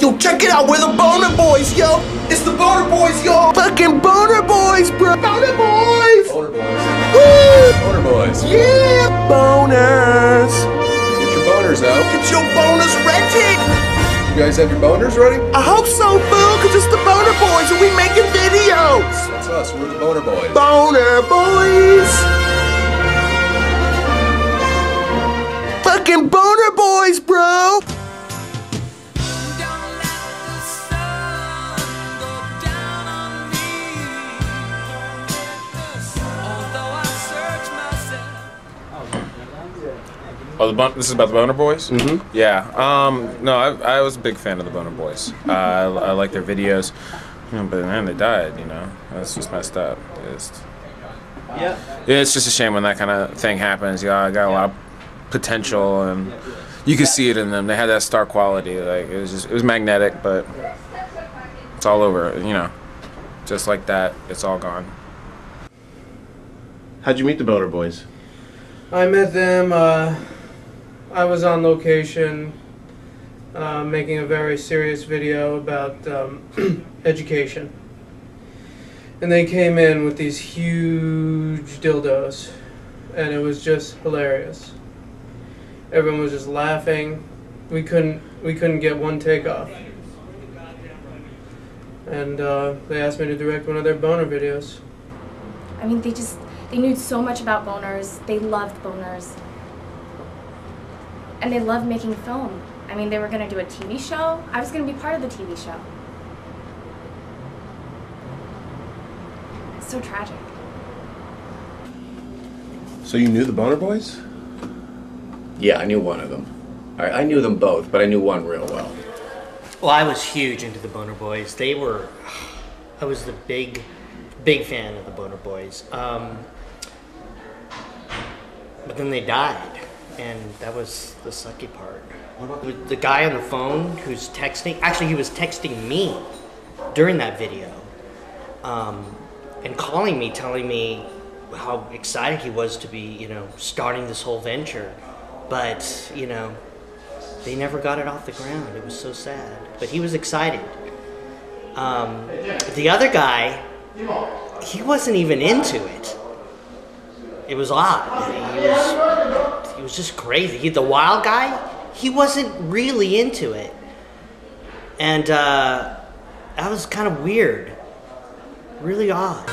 Yo, check it out, we're the Boner Boyz, yo! It's the Boner Boyz, yo! Fucking Boner Boyz, bro! Boner Boyz! Boner boys. Woo! Boner boys. Yeah! Boners! Get your boners out. Get your boners rented! You guys have your boners ready? I hope so, fool, cause it's the Boner Boyz and we making Oh, the bon- this is about the Boner Boyz. Mm-hmm. Yeah. Um. No, I, I was a big fan of the Boner Boyz. Uh, I, I like their videos, you but then they died. You know, that's just messed up. It's, Yeah. yeah, it's just a shame when that kind of thing happens. Yeah, I got a lot of potential, and you could see it in them. They had that star quality. Like it was just, it was magnetic, but it's all over. You know, just like that, it's all gone. How'd you meet the Boner Boyz? I met them. Uh, I was on location uh, making a very serious video about um, education. And they came in with these huge dildos, and it was just hilarious. Everyone was just laughing. We couldn't we couldn't get one take off. And uh, they asked me to direct one of their boner videos. I mean, they just, they knew so much about boners. They loved boners. And they loved making film. I mean, they were going to do a TV show. I was going to be part of the TV show. It's so tragic. So you knew the Boner Boyz? Yeah, I knew one of them. I, I knew them both, but I knew one real well. Well, I was huge into the Boner Boyz. They were, I was the big, big fan of the Boner Boyz. Um, but then they died, and that was the sucky part. The- The guy on the phone who's texting, actually, he was texting me during that video, um, and calling me, telling me how excited he was to be, you know, starting this whole venture. But, you know, they never got it off the ground. It was so sad. But he was excited. Um, the other guy, he wasn't even into it. It was odd. He was, just crazy. He, the wild guy, he wasn't really into it. And uh, that was kind of weird. Really odd.